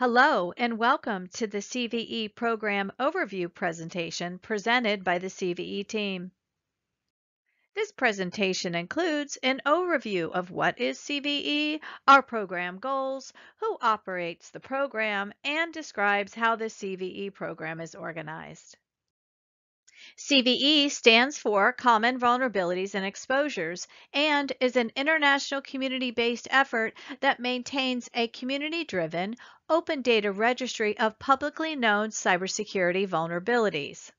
Hello and welcome to the CVE program overview presentation presented by the CVE team. This presentation includes an overview of what is CVE, our program goals, who operates the program, and describes how the CVE program is organized. CVE stands for Common Vulnerabilities and Exposures and is an international community-based effort that maintains a community-driven, open data registry of publicly known cybersecurity vulnerabilities.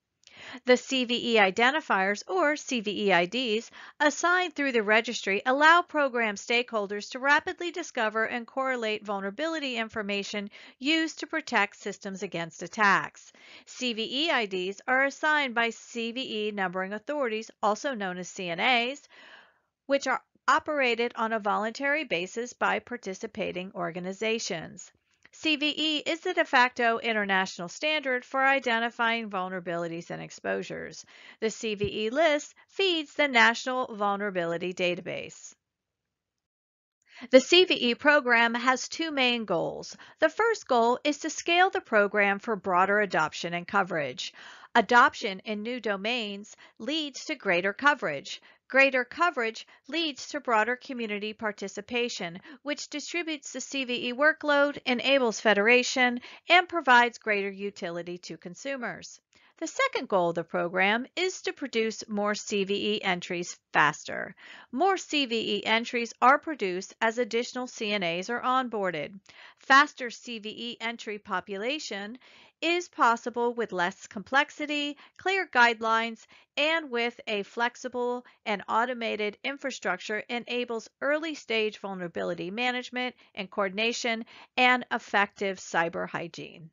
The CVE identifiers, or CVE IDs, assigned through the registry allow program stakeholders to rapidly discover and correlate vulnerability information used to protect systems against attacks. CVE IDs are assigned by CVE numbering authorities, also known as CNAs, which are operated on a voluntary basis by participating organizations. CVE is the de facto international standard for identifying vulnerabilities and exposures. The CVE list feeds the National Vulnerability Database. The CVE program has two main goals. The first goal is to scale the program for broader adoption and coverage. Adoption in new domains leads to greater coverage. Greater coverage leads to broader community participation, which distributes the CVE workload, enables federation, and provides greater utility to consumers. The second goal of the program is to produce more CVE entries faster. More CVE entries are produced as additional CNAs are onboarded. Faster CVE entry population is possible with less complexity, clear guidelines, and with a flexible and automated infrastructure enables early stage vulnerability management and coordination and effective cyber hygiene.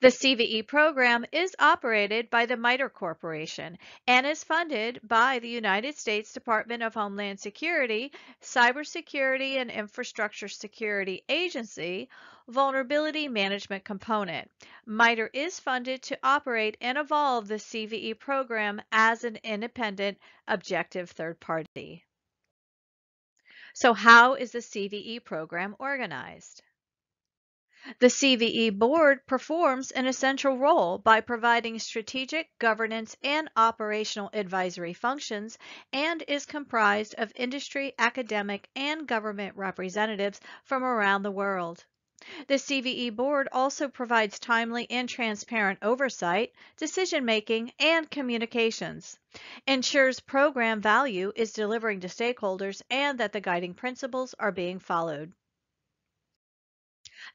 The CVE program is operated by the MITRE Corporation and is funded by the United States Department of Homeland Security, Cybersecurity and Infrastructure Security Agency, Vulnerability Management Component. MITRE is funded to operate and evolve the CVE program as an independent, objective third party. So how is the CVE program organized? The CVE board performs an essential role by providing strategic, governance, and operational advisory functions and is comprised of industry, academic, and government representatives from around the world. The CVE board also provides timely and transparent oversight, decision making, and communications, ensures program value is delivering to stakeholders, and that the guiding principles are being followed.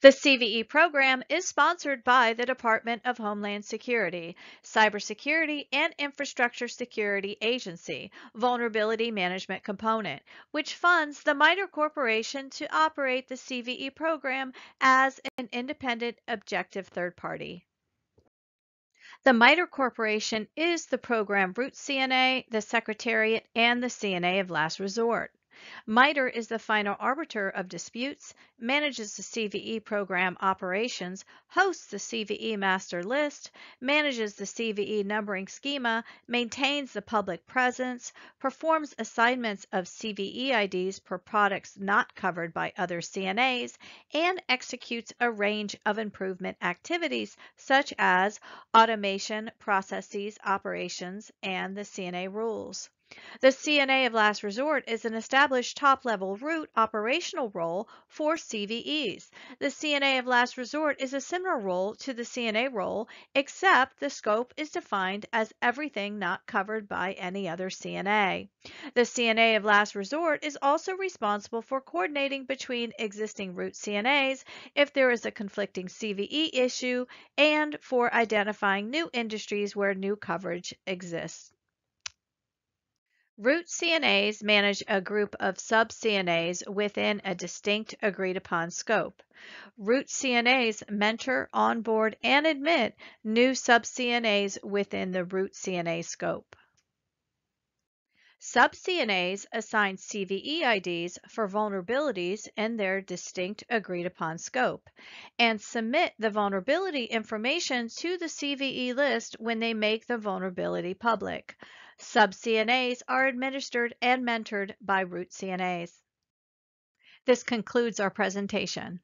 The CVE program is sponsored by the Department of Homeland Security, Cybersecurity and Infrastructure Security Agency, Vulnerability Management Component, which funds the MITRE Corporation to operate the CVE program as an independent, objective third party. The MITRE Corporation is the program root CNA, the Secretariat, and the CNA of last resort. MITRE is the final arbiter of disputes, manages the CVE program operations, hosts the CVE master list, manages the CVE numbering schema, maintains the public presence, performs assignments of CVE IDs per products not covered by other CNAs, and executes a range of improvement activities such as automation, processes, operations, and the CNA rules. The CNA of last resort is an established top-level root operational role for CVEs. The CNA of last resort is a similar role to the CNA role, except the scope is defined as everything not covered by any other CNA. The CNA of last resort is also responsible for coordinating between existing root CNAs if there is a conflicting CVE issue and for identifying new industries where new coverage exists. Root CNAs manage a group of sub-CNAs within a distinct agreed-upon scope. Root CNAs mentor, onboard, and admit new sub-CNAs within the root CNA scope. Sub-CNAs assign CVE IDs for vulnerabilities in their distinct agreed-upon scope and submit the vulnerability information to the CVE list when they make the vulnerability public. Sub-CNAs are administered and mentored by root CNAs. This concludes our presentation.